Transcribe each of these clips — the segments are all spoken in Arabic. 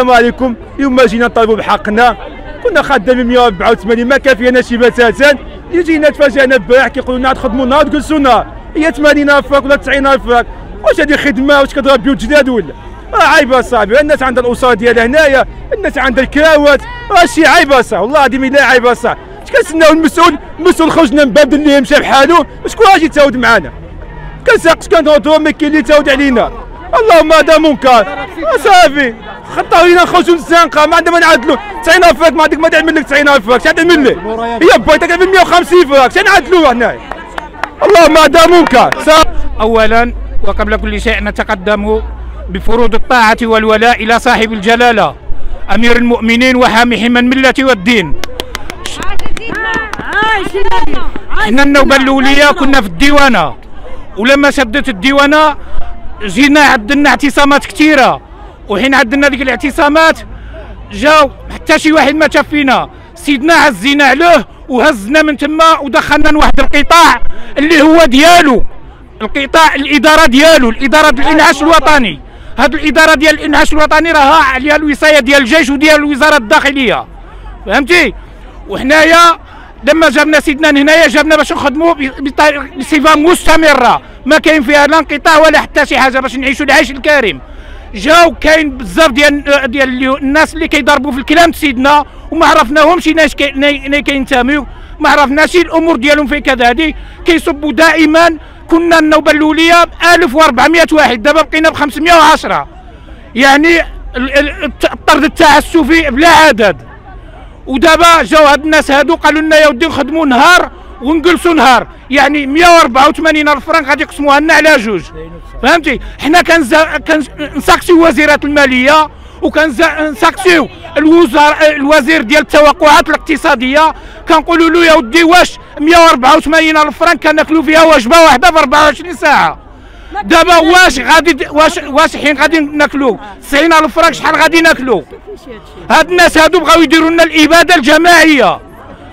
السلام عليكم. اليوم جينا نطالبوا بحقنا. كنا خدامين 184 ما كافينا شي أساسا جينا تفاجئنا البارح كيقولوا لنا تخدموا نهار تجلسوا نهار هي 80 الف ولا 90 الف واش هذه خدمه واش كتضرب بيوت جداد ولا؟ راه عيب صاحبي. الناس عندها الأسرة ديالها هنايا الناس عندها الكراوات. راه شي عيب صاحبي. والله العظيم إلا عيب صاحبي. اش كنستناو المسؤول؟ المسؤول خرجنا من باب اللي مشى بحالو شكون غادي يتعاود معانا؟ كنساقش كنهضروا ما كاين اللي يتعاود علينا. اللهم هذا منكر. صافي خطاو لينا نخرجوا للزنقه ما عندنا ما نعدلوا 90 فراك ما عندك ما تعمل لك 90 فراك شحال تعمل لي هي بغيتك تعمل 150 فراك شحال نعدلوا هنا؟ اللهم هذا منكر. اولا وقبل كل شيء نتقدم بفروض الطاعة والولاء إلى صاحب الجلالة أمير المؤمنين وحامي حمى المله والدين. إحنا النوبة الاوليه كنا في الديوانة. ولما شدت الديوانة جينا عدلنا اعتصامات كثيرة وحين عدلنا ديك الاعتصامات جاو حتى شي واحد ما شاف فينا. سيدنا عزينا عليه وهزنا من تما ودخلنا لواحد القطاع اللي هو ديالو. القطاع الإدارة ديالو الإدارة الإنعاش الوطني. هذه الإدارة ديال الإنعاش الوطني راها عليها الوصاية ديال الجيش وديال الوزارة الداخلية. فهمتي؟ وحنايا لما جابنا سيدنا هنايا جابنا باش نخدموا بصفة مستمرة. ما كاين فيها لا انقطاع ولا حتى شي حاجة باش نعيشوا العيش الكريم. جاو كاين بزاف ديال ديال الناس اللي كيضربوا في الكلام سيدنا وما عرفناهمش ناش كينتميو ما عرفناش الأمور ديالهم في كذا. هذه كيصبوا دائما كنا النوبة الأولية 1400 واحد دابا بقينا ب 510 يعني الطرد التعسفي بلا عدد. ودابا جاو هاد الناس هادو قالوا لنا يا ودي نخدموا نهار ونجلسوا نهار. يعني 184 ألف فرنك غادي يقسموها لنا على جوج. فهمتي؟ حنا كنساقسيو وزيره المالية وكنساقسيو الوزراء الوزير ديال التوقعات الاقتصادية. كنقولوا له يا ودي واش 184 ألف فرنك كناكلوا فيها وجبة واحدة في 24 ساعة. دابا واش غادي واش واش حين غادي ناكلوا 90 الف فرنك شحال غادي ناكلوا هاد الناس هادو بغاو يديروا لنا الإبادة الجماعية.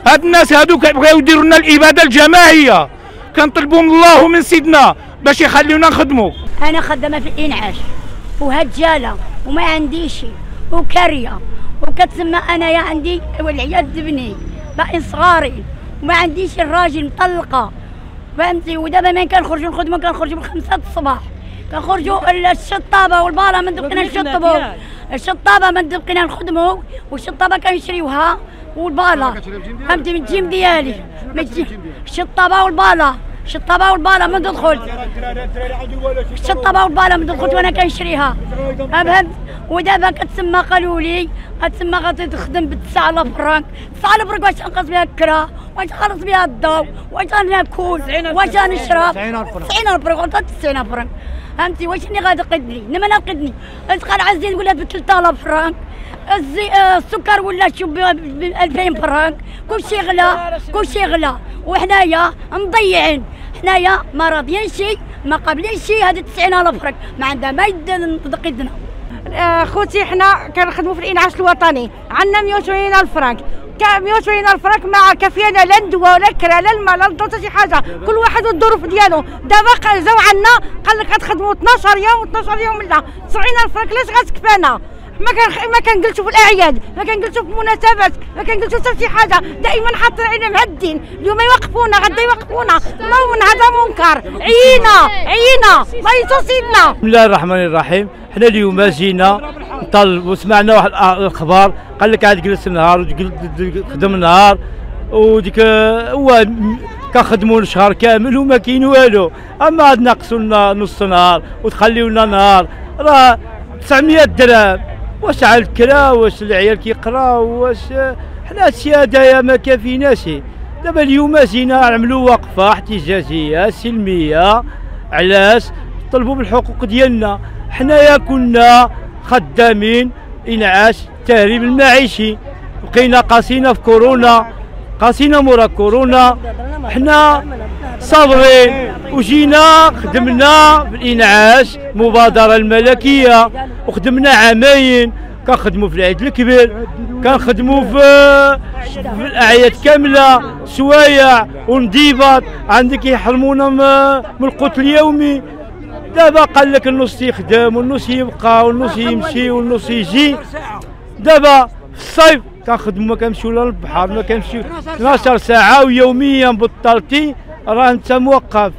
هاد الناس هادو بغاو يديروا لنا الإبادة الجماعية. كنطلبوا من الله ومن سيدنا باش يخليونا نخدموا أنا خدامة في الإنعاش وهجالة وما عنديش وكاريه وكتسمى انايا عندي والعيال بني باقي صغارين وما عنديش الراجل مطلقة. فهمتي ودابا ما كنخرجوا نخدموا كنخرجوا بخمسة الصباح. كنخرجوا الشطابة والباله من دبقنا نشطبوا. الشطابة من دبقنا نخدموا والشطابة كنشريوها والباله فهمتي؟ من الجيم ديالي. الشطابة والباله الشطابه والباله من دخلت الشطابه والباله من دخلت وأنا كنشريها. فهمت؟ ودابا كتسمى قالوا لي كتسمى غادي تخدم ب 9000 فرانك. 9000 فرانك واش نقص بها الكرا؟ واش نخلص بها الضوء واش غناكل واش غنشرب 90000 فرانك. قلت 90000 فرانك. فهمتي واش اللي غادي قدني لما نقدني تقال عزيز ولات ب 3000 فرانك. آه، السكر ولا شوف ب 2000 فرانك؟ كلشي غلا. كلشي غلا. وحنايا مضيعين. حنايا ما راضيين شي ما قابلين شي هذه 90000 فرانك. ما عندها ما يدق يدنا. آه، خوتي حنا كنخدموا في الإنعاش الوطني. عندنا 180 ألف فرانك. 180 الف فرانك ما كافيانا لا الضو ولا كرا لا الماء لا حتى شي حاجة. كل واحد والظروف ديالو. دابا جاو عندنا قال لك غتخدموا 12 يوم و12 يوم لا. 70 الف فرانك علاش غتكفانا؟ ما كان ما كنجلسوا في الأعياد ما كنجلسوا في المناسبات ما كنجلسوا حتى شي حاجة. دائما حاطين علينا معدين اليوم يوقفونا غدا يوقفونا. من هذا منكر. عينا عينا. الله سيدنا. بسم الله الرحمن الرحيم. حنا اليوم جينا نطلب وسمعنا واحد الاخبار قال لك عاد جلس النهار خدم النهار وديك هو كنخدموا شهر كامل وما كاين والو. أما عاد ناقصوا لنا نص نهار وتخليو لنا نهار. راه 900 درهم. واش على الكرا؟ واش العيال كيقراو واش حنا هادشي هدايا ما كافيناش دابا اليوم جينا نعملوا وقفة احتجاجية سلمية علاش؟ طلبوا بالحقوق ديالنا. حنايا كنا خدامين إنعاش التهريب المعيشي. بقينا قاسينا في كورونا قاسينا مورا كورونا. حنا صابرين وجينا خدمنا في الانعاش مبادرة الملكية. وخدمنا عامين كنخدموا في العيد الكبير كنخدموا في في الأعياد كاملة. سوايع ونديبات عندك يحرمونا من القوت اليومي. دابا قال لك النص يخدم والنص يبقى والنص يمشي والنص يجي. دابا في الصيف كنخدموا ما كنمشيو لا للبحر ما كنمشيو 12 ساعة ويوميا بطلتي راه انت موقف.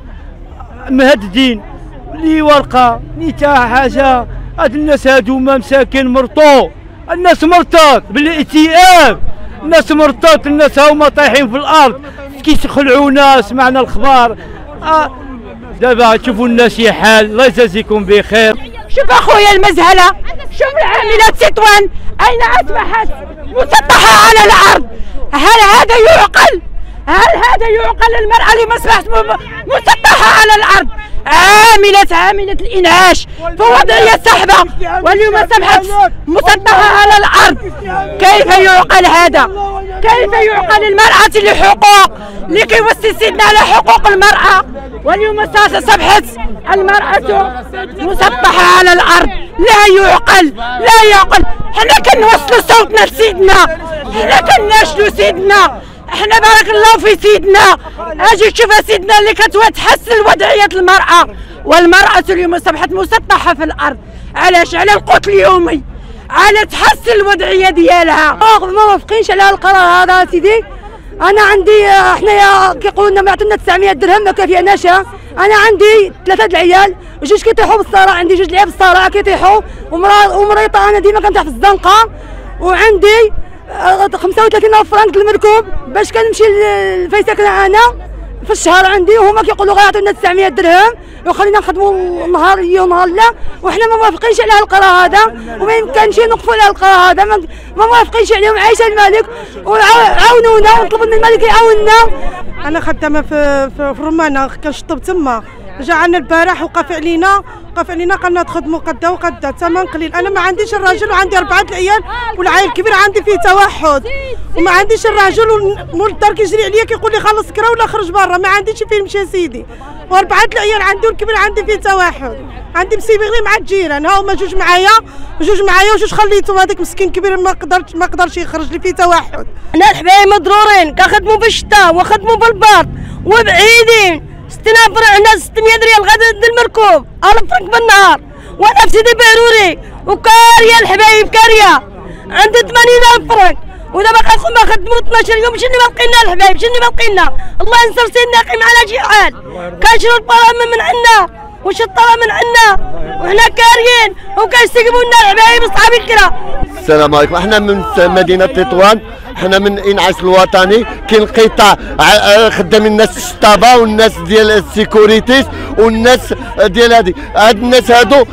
مهددين لي ورقة لي تا حاجة. هاد الناس هادو ما مساكن مرطو الناس مرطات بالاكتئاب الناس مرطات الناس هاهما طايحين في الأرض. كيخلعونا سمعنا الاخبار آه دابا تشوفوا الناس يا حال الله يجازيكم بخير. شوف أخويا المزهلة. شوف العاملات تطوان أين أصبحت؟ مسطحة على الأرض. هل هذا يعقل؟ هل هذا يعقل المرأة اللي ما أصبحت مسطحة على الأرض؟ عاملة عاملة الإنعاش. في وضعية صعبة واليوم أصبحت مسطحة على الأرض. كيف يعقل هذا؟ كيف يعقل المرأة لحقوق؟ لكي يوسسنا على حقوق المرأة. واليوم أصبحت المرأة مسطحة على الأرض. لا يعقل لا يعقل. حنا كنوصلوا صوتنا لسيدنا. حنا كنناشدوا سيدنا. إحنا بارك الله في سيدنا. أجي شوف سيدنا اللي كتحسن وضعية المرأة. والمرأة اليوم اصبحت مسطحه في الأرض. علاش؟ على القوت اليومي. على تحسن الوضعية ديالها. ما موافقينش على القرار هذا سيدي. أنا عندي حنايا كيقولوا لنا معطينا 900 درهم ما كافيناش أنا عندي ثلاثة العيال جوج كيطيحوا بالصراع عندي جوج العيال بالصراع كيطيحوا. ومريضه أنا ديما كنطيح في الزنقة. وعندي 35 ألف فرنك المركوب. باش كنمشي لفيساك أنا. في الشهر عندي وهما كيقولوا غيعطيونا 900 درهم وخلينا نخدموا نهار يو نهار لا. وحنا ما موافقينش على القرار هذا وما يمكنش نوقفوا على القرار هذا. ما موافقينش عليهم عايشة الملك. وعاونونا ونطلبوا من الملك يعاوننا. أنا خدامة في في, في رومانا كنشطب تما. جا عنا البارح وقف علينا وقف علينا قالنا تخدموا قدا وقدا ثمن قليل أنا ما عنديش الراجل وعندي أربعة العيال والعائل الكبير عندي فيه توحد. وما عنديش الراجل ومول الدار كيجري عليا كيقول لي خلص كرا ولا خرج برا. ما عنديش فين نمشي سيدي. وأربعة العيال عندي والكبير عندي فيه توحد. عندي مسيبغي مع الجيران. ها هما جوج معايا جوج معايا وجوج خليتهم. هذاك مسكين كبير ما قدرش ما قدرش يخرج لي فيه توحد. أنا الحبايب مضرورين. كنخدموا بالشتاء وخدموا بالبرد. وبعيدين 60 فرع هنا 600 ريال غدا المركوب. 1000 فرنك بالنهار. وأنا في سيدي بيروري. وكاريه الحبايب كاريه عندي 80000 فرنك. ودابا كنخدم خدموا 12 يوم شنو باقي لنا الحبايب؟ شنو باقي لنا الله ينصر سيدنا يقيم على شي حال كنشرو البرامج من عندنا. وش الطلب من عندنا؟ وحنا كاريين. وكيستقبلوا لنا الحبايب اصحاب الكرا السلام عليكم. إحنا من مدينة تطوان حنا من إنعاش الوطني. كاين قطاع خدامين الناس الشطابة والناس ديال ال sécurité والناس ديال هذه هاد الناس هادو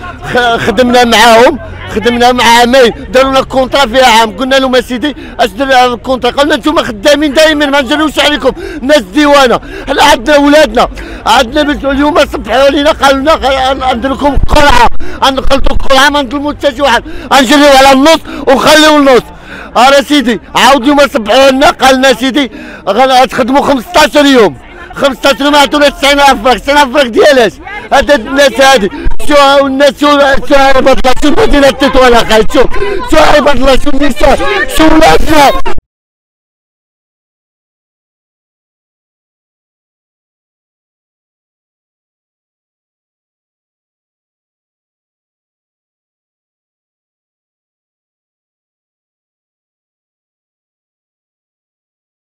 خدمنا معاهم. خدمنا مع عامين داروا لنا contrat فيها عام. قلنا لهم اسيدي اش دير ال contrat. قالنا أنتم خدامين دائما ما نجروش عليكم. ناس ديوانة. حنا عندنا ولادنا؟ عندنا اليوم صبحوا علينا قالوا لنا ندير لكم قرعة. غنخلطوا قرعة ما نظلموا حتى شي واحد. غنجريو على النص ونخليو النص. ارا سيدي عاود يوم صبحوا لنا قال لنا سيدي غتخدموا 15 يوم 15 يوم عطونا 90000 فرنك 90000 فرنك ديالاش هذا الناس هذه شو الناس شو شو عباد الله شو مدينة تطوان أخي شو شو عباد الله شو النساء؟ شو ولادنا؟